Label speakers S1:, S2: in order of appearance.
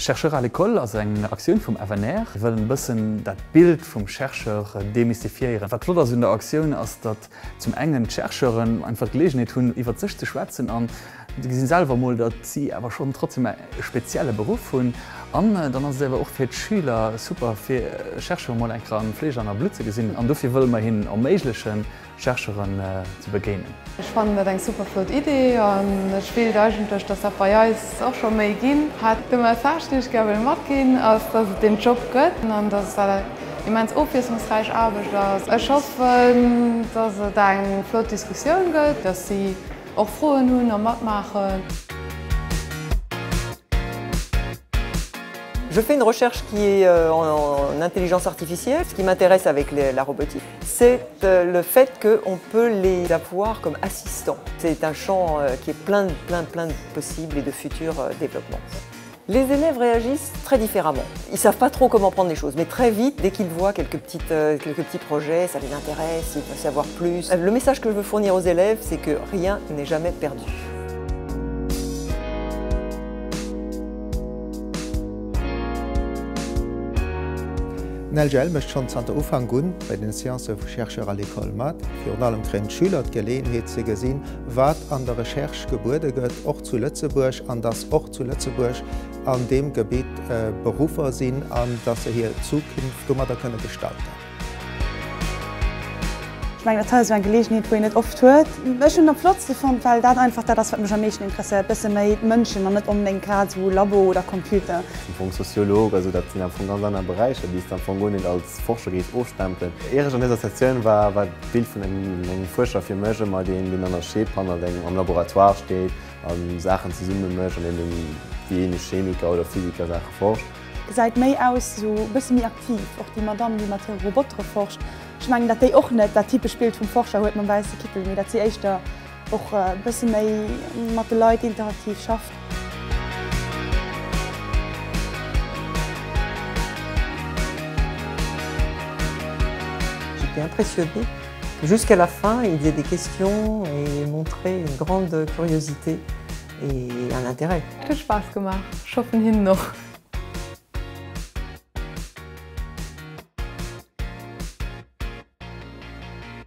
S1: Chercheur à l'école as eng Aktiun vum Avenir well en bëssen dat Bild vum Chercheur demystifiieren. Verklodder hun der Aktiun ass dat zum engen Chercheuren en Vergelegenheet hunn iwwer sichchte Schweätzen an an gesinn selber mo, dat sie aber schon trotzdem spezielle Beruf hun an dann sewer auch fir Schüler super fir Chercher mal en an Fleger an Blütze gesinn. an dofir wëll man hin am meiglechen Chercheren äh, zu begenen.
S2: Ich fand eng superflot Idee an spiel dagentch dat der Feier auch schon méi ginn. hat dummer verchtech gabel mat gin, ass dat den Job gëtt an immens Opwissungsreich abeg ass. Ech hoffe, dat se deg Flotdiskusioun gëtt, dat sie
S3: Je fais une recherche qui est euh, en, intelligence artificielle. Ce qui m'intéresse avec la robotique, c'est euh, le fait qu'on peut les avoir comme assistants. C'est un champ euh, qui est plein, plein, plein de possibles et de futurs développements. Les élèves réagissent très différemment. Ils ne savent pas trop comment prendre les choses, mais très vite, dès qu'ils voient quelques, petites, quelques petits projets, ça les intéresse, ils veulent savoir plus. Le message que je veux fournir aux élèves, c'est que rien n'est jamais perdu.
S4: Der Ufang gun bei den Science vu Chercher a l'Ecole mat, fir allem Tren Schüler geleenheet ze gesinn, wat an der Recherch gebuerde gëtt och zu Lëtzeburg an das och zu Lëtzeburg an dem Gebiet äh, Berufer sind und dass sie hier Zukunft Domada können gestalten.
S5: Ich meine, das ist eine Gelegenheit, die ich nicht oft hört. Ich habe einen Platz gefunden, weil das einfach das, was mich am meisten interessiert. Ein bisschen mehr Menschen und nicht unbedingt gerade so Labo oder Computer.
S6: Ich bin Soziologe, also das sind von ganz anderen Bereichen, die ich dann von gar nicht als Forscher aufstempeln. Ehrlich an dieser Station war, war das Bild von einem, einem Forscher für mich, der in einer Schäbpanne am Laboratoire steht an Sachen zu summe mech an wie Chemiker oder Physiker Sache forcht.
S5: Seit méi aus so bis mir aktiv och die Madame die Mathe Roboter forcht. Schmengen dat déi och net dat Type speelt vum Forscher huet man weiße Kittel mir dat ze eichter och äh, bëssen méi mat de Leiit interaktiv schafft.
S3: J'étais impressionnée Jusqu'à la fin, il y des questions et montrer une grande curiosité et un intérêt.
S2: Spaß gemacht, Schaffen hin noch.